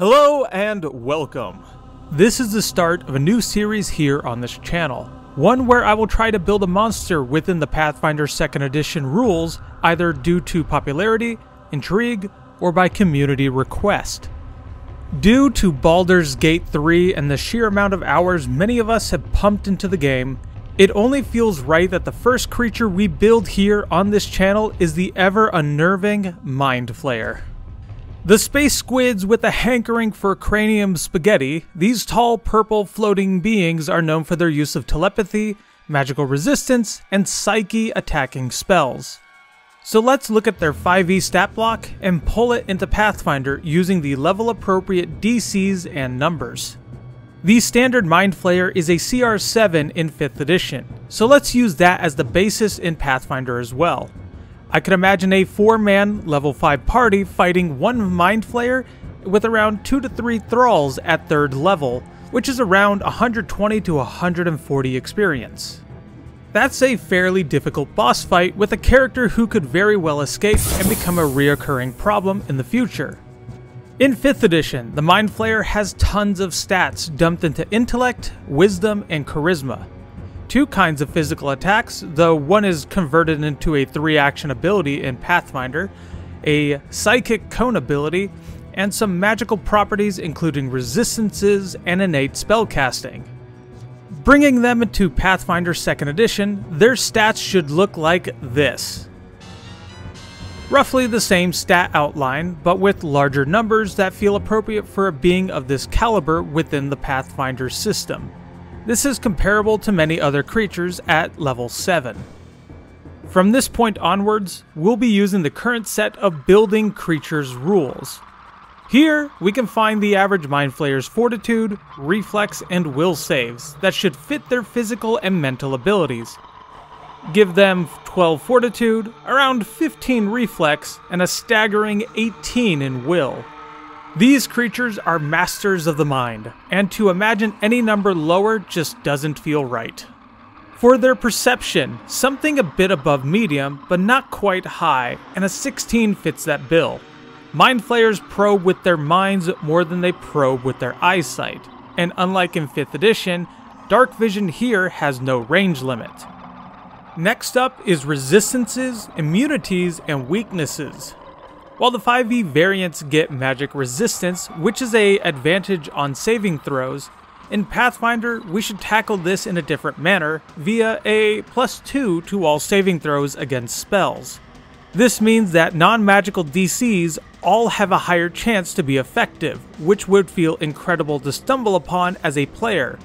Hello and welcome. This is the start of a new series here on this channel. One where I will try to build a monster within the Pathfinder 2nd Edition rules, either due to popularity, intrigue, or by community request. Due to Baldur's Gate 3 and the sheer amount of hours many of us have pumped into the game, it only feels right that the first creature we build here on this channel is the ever unnerving Mind Flayer. The space squids with a hankering for cranium spaghetti, these tall purple floating beings are known for their use of telepathy, magical resistance, and psyche attacking spells. So let's look at their 5e stat block and pull it into Pathfinder using the level appropriate DCs and numbers. The standard Mind Flayer is a CR7 in 5th edition, so let's use that as the basis in Pathfinder as well. I could imagine a 4-man level 5 party fighting one Mind Flayer with around 2 to 3 thralls at 3rd level, which is around 120 to 140 experience. That's a fairly difficult boss fight with a character who could very well escape and become a reoccurring problem in the future. In 5th edition, the Mind Flayer has tons of stats dumped into intellect, wisdom, and charisma. Two kinds of physical attacks, though one is converted into a 3 action ability in Pathfinder, a psychic cone ability, and some magical properties including resistances and innate spellcasting. Bringing them into Pathfinder 2nd Edition, their stats should look like this. Roughly the same stat outline, but with larger numbers that feel appropriate for a being of this caliber within the Pathfinder system. This is comparable to many other creatures at level 7. From this point onwards, we'll be using the current set of building creatures rules. Here, we can find the average Mind Flayer's fortitude, reflex, and will saves that should fit their physical and mental abilities. Give them 12 fortitude, around 15 reflex, and a staggering 18 in will. These creatures are masters of the mind, and to imagine any number lower just doesn't feel right. For their perception, something a bit above medium, but not quite high, and a 16 fits that bill. Mind Flayers probe with their minds more than they probe with their eyesight, and unlike in 5th edition, Dark Vision here has no range limit. Next up is resistances, immunities, and weaknesses. While the 5e variants get magic resistance, which is a advantage on saving throws, in Pathfinder we should tackle this in a different manner via a plus 2 to all saving throws against spells. This means that non-magical DCs all have a higher chance to be effective, which would feel incredible to stumble upon as a player,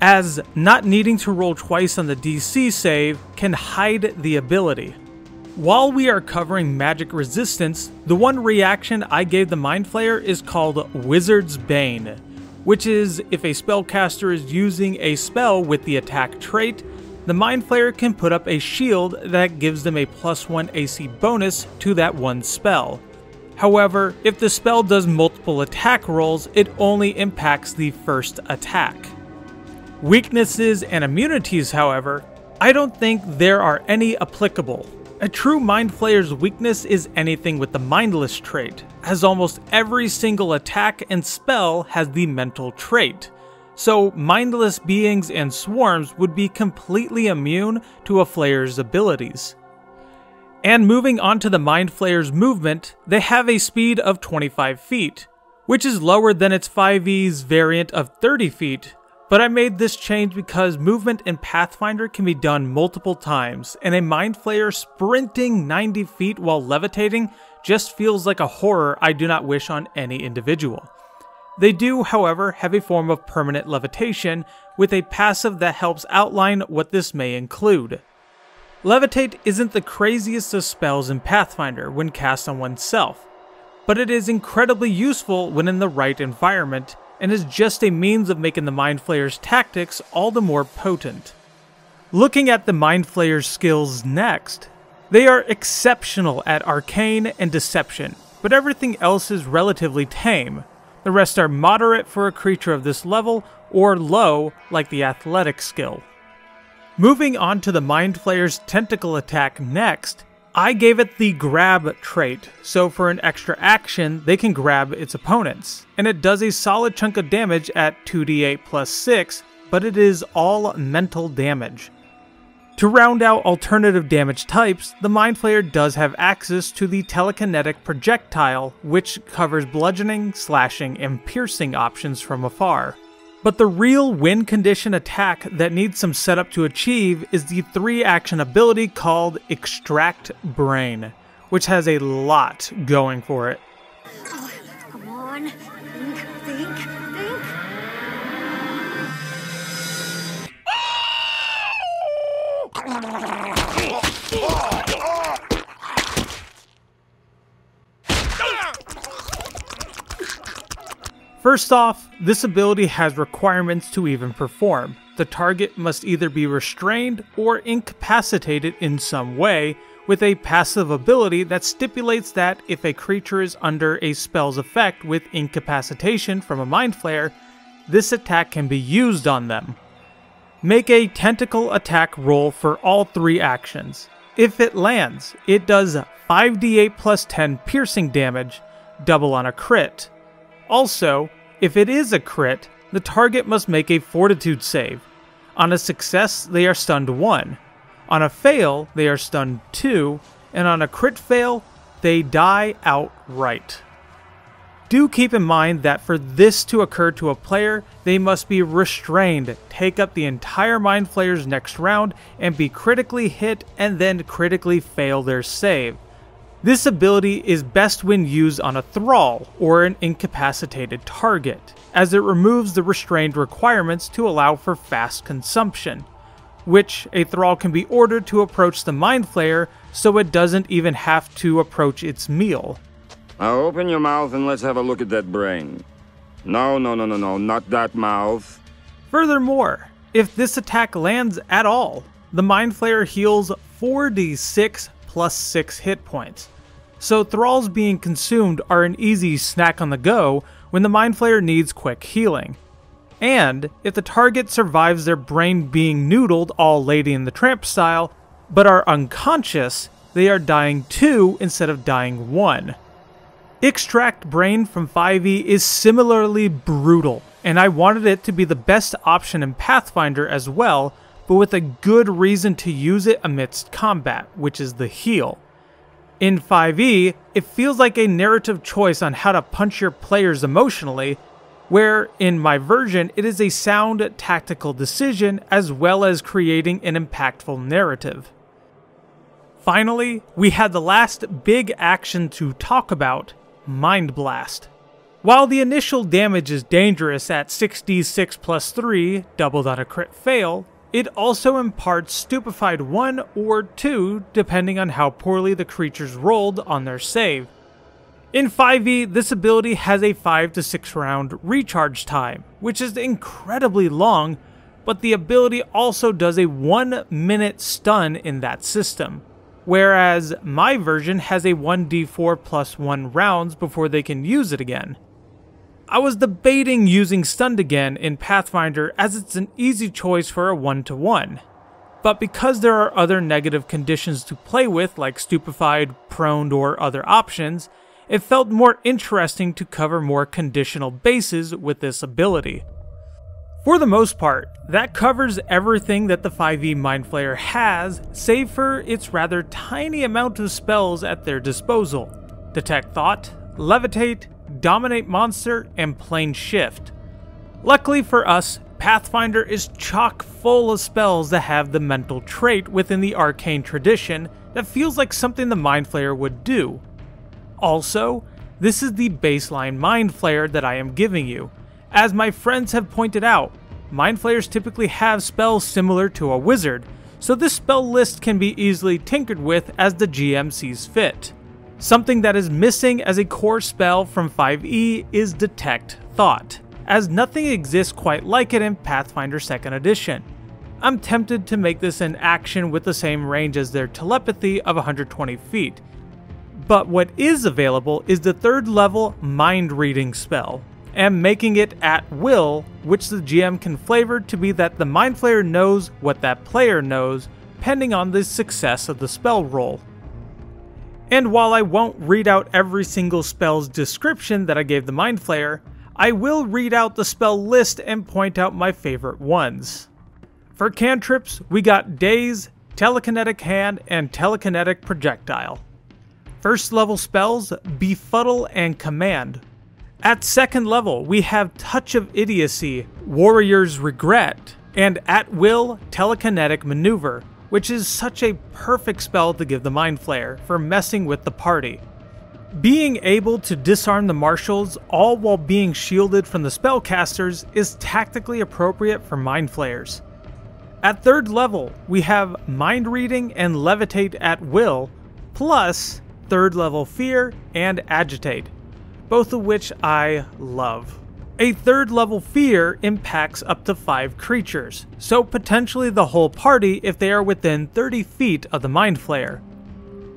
as not needing to roll twice on the DC save can hide the ability. While we are covering magic resistance, the one reaction I gave the Mind Flayer is called Wizard's Bane, which is if a spellcaster is using a spell with the attack trait, the Mind Flayer can put up a shield that gives them a plus 1 AC bonus to that one spell. However, if the spell does multiple attack rolls, it only impacts the first attack. Weaknesses and immunities, however, I don't think there are any applicable. A true Mind Flayer's weakness is anything with the Mindless trait, as almost every single attack and spell has the mental trait so mindless beings and swarms would be completely immune to a Flayer's abilities. And moving on to the Mind Flayer's movement, they have a speed of 25 feet, which is lower than its 5e's variant of 30 feet, but I made this change because movement in Pathfinder can be done multiple times, and a Mind Flayer sprinting 90 feet while levitating just feels like a horror I do not wish on any individual. They do, however, have a form of permanent levitation, with a passive that helps outline what this may include. Levitate isn't the craziest of spells in Pathfinder when cast on oneself, but it is incredibly useful when in the right environment, and is just a means of making the Mind Flayer's tactics all the more potent. Looking at the Mind Flayer's skills next, they are exceptional at Arcane and Deception, but everything else is relatively tame, the rest are moderate for a creature of this level, or low, like the athletic skill. Moving on to the Mind Flayer's tentacle attack next, I gave it the grab trait, so for an extra action, they can grab its opponents, and it does a solid chunk of damage at 2d8 plus 6, but it is all mental damage. To round out alternative damage types, the Mind Flayer does have access to the telekinetic projectile, which covers bludgeoning, slashing, and piercing options from afar. But the real win condition attack that needs some setup to achieve is the 3 action ability called Extract Brain, which has a lot going for it. First off, this ability has requirements to even perform. The target must either be restrained or incapacitated in some way, with a passive ability that stipulates that if a creature is under a spell's effect with incapacitation from a Mind Flayer, this attack can be used on them. Make a tentacle attack roll for all three actions. If it lands, it does 5d8 plus 10 piercing damage, double on a crit. Also, if it is a crit, the target must make a fortitude save. On a success, they are stunned 1. On a fail, they are stunned 2, and on a crit fail, they die outright. Do keep in mind that for this to occur to a player, they must be restrained, take up the entire Mind Flayer's next round, and be critically hit and then critically fail their save. This ability is best when used on a thrall or an incapacitated target, as it removes the restrained requirements to allow for fast consumption, which a thrall can be ordered to approach the Mind Flayer so it doesn't even have to approach its meal. Now open your mouth and let's have a look at that brain. No, no, no, no, no, not that mouth. Furthermore, if this attack lands at all, the Mind Flayer heals 4d6 plus 6 hit points. So thralls being consumed are an easy snack on the go when the Mind Flayer needs quick healing. And if the target survives their brain being noodled all Lady and the Tramp style, but are unconscious, they are dying 2 instead of dying 1. Extract Brain from 5e is similarly brutal, and I wanted it to be the best option in Pathfinder as well, but with a good reason to use it amidst combat, which is the heal. In 5e, it feels like a narrative choice on how to punch your players emotionally, where in my version it is a sound tactical decision as well as creating an impactful narrative. Finally, we had the last big action to talk about, Mind Blast. While the initial damage is dangerous at 6d6 plus 3, doubled on a crit fail, it also imparts Stupefied 1 or 2 depending on how poorly the creatures rolled on their save. In 5e, this ability has a 5 to 6 round recharge time, which is incredibly long, but the ability also does a 1 minute stun in that system whereas my version has a 1d4 plus 1 rounds before they can use it again. I was debating using Stunned again in Pathfinder as it's an easy choice for a 1 to 1. But because there are other negative conditions to play with, like stupefied, proned, or other options, it felt more interesting to cover more conditional bases with this ability. For the most part, that covers everything that the 5e Mind Flayer has, save for its rather tiny amount of spells at their disposal. Detect Thought, Levitate, Dominate Monster, and Plane Shift. Luckily for us, Pathfinder is chock full of spells that have the mental trait within the arcane tradition that feels like something the Mind Flayer would do. Also, this is the baseline Mind Flayer that I am giving you, as my friends have pointed out, Mind Flayers typically have spells similar to a wizard, so this spell list can be easily tinkered with as the GM sees fit. Something that is missing as a core spell from 5e is Detect Thought, as nothing exists quite like it in Pathfinder 2nd Edition. I'm tempted to make this an action with the same range as their telepathy of 120 feet. But what is available is the third level Mind Reading spell, and making it at will, which the GM can flavor to be that the Mind Flayer knows what that player knows, pending on the success of the spell roll. And while I won't read out every single spell's description that I gave the Mind Flayer, I will read out the spell list and point out my favorite ones. For cantrips, we got Daze, Telekinetic Hand, and Telekinetic Projectile. First level spells, Befuddle and Command. At second level, we have Touch of Idiocy, Warrior's Regret, and At Will Telekinetic Maneuver, which is such a perfect spell to give the Mind Flayer for messing with the party. Being able to disarm the martials all while being shielded from the spellcasters is tactically appropriate for Mind Flayers. At third level, we have Mind Reading and Levitate at Will, plus third level Fear and Agitate, both of which I love. A third level fear impacts up to 5 creatures, so potentially the whole party if they are within 30 feet of the Mind Flayer.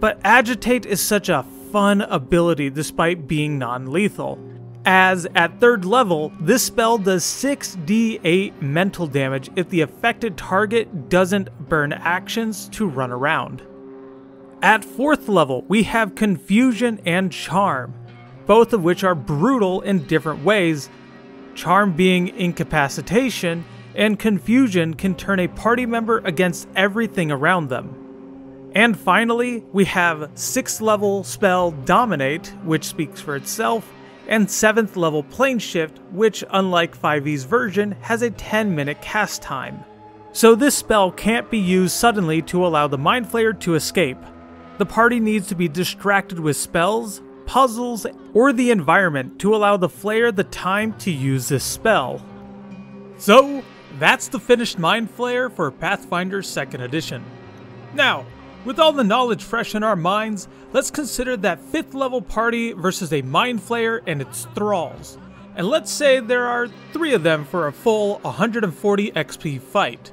But Agitate is such a fun ability despite being non-lethal, as at third level, this spell does 6d8 mental damage if the affected target doesn't burn actions to run around. At fourth level, we have Confusion and Charm, both of which are brutal in different ways Charm being incapacitation, and Confusion can turn a party member against everything around them. And finally, we have 6th level spell Dominate, which speaks for itself, and 7th level Plane Shift, which unlike 5e's version, has a 10 minute cast time. So this spell can't be used suddenly to allow the Mind Flayer to escape. The party needs to be distracted with spells, puzzles, or the environment to allow the Flayer the time to use this spell. So, that's the finished Mind Flayer for Pathfinder 2nd Edition. Now, with all the knowledge fresh in our minds, let's consider that 5th level party versus a Mind Flayer and its thralls. And let's say there are 3 of them for a full 140 XP fight.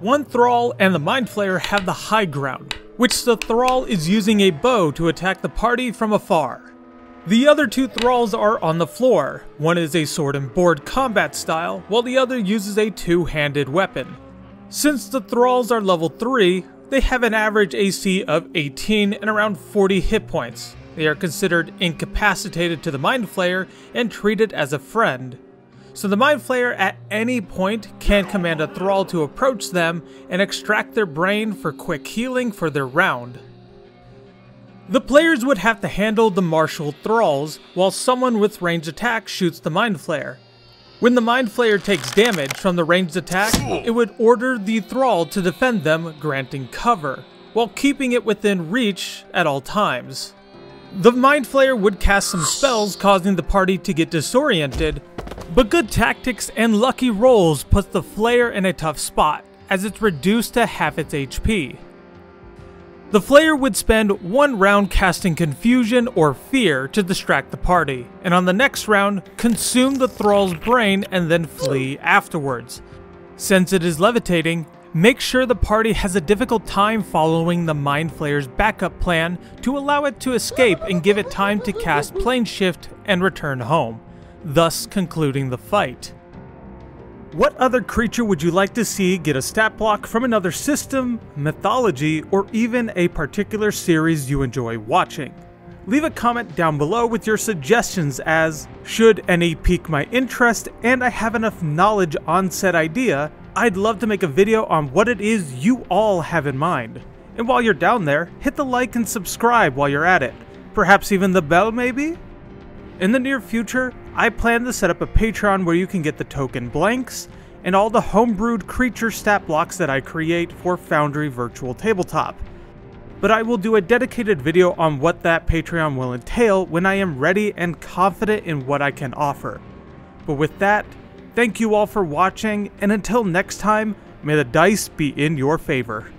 One Thrall and the Mind Flayer have the high ground, which the Thrall is using a bow to attack the party from afar. The other two thralls are on the floor. One is a sword and board combat style, while the other uses a two-handed weapon. Since the thralls are level 3, they have an average AC of 18 and around 40 hit points. They are considered incapacitated to the Mind Flayer and treated as a friend. So the Mind Flayer at any point can command a thrall to approach them and extract their brain for quick healing for their round. The players would have to handle the martial thralls, while someone with ranged attack shoots the Mind Flayer. When the Mind Flayer takes damage from the ranged attack, it would order the thrall to defend them, granting cover, while keeping it within reach at all times. The Mind Flayer would cast some spells causing the party to get disoriented, but good tactics and lucky rolls puts the Flayer in a tough spot, as it's reduced to half its HP. The Flayer would spend one round casting Confusion or Fear to distract the party, and on the next round, consume the Thrall's brain and then flee afterwards. Since it is levitating, make sure the party has a difficult time following the Mind Flayer's backup plan to allow it to escape and give it time to cast Plane Shift and return home, thus concluding the fight. What other creature would you like to see get a stat block from another system, mythology, or even a particular series you enjoy watching? Leave a comment down below with your suggestions as, should any pique my interest and I have enough knowledge on said idea, I'd love to make a video on what it is you all have in mind. And while you're down there, hit the like and subscribe while you're at it. Perhaps even the bell maybe? In the near future, I plan to set up a Patreon where you can get the token blanks and all the homebrewed creature stat blocks that I create for Foundry Virtual Tabletop. But I will do a dedicated video on what that Patreon will entail when I am ready and confident in what I can offer. But with that, thank you all for watching, and until next time, may the dice be in your favor.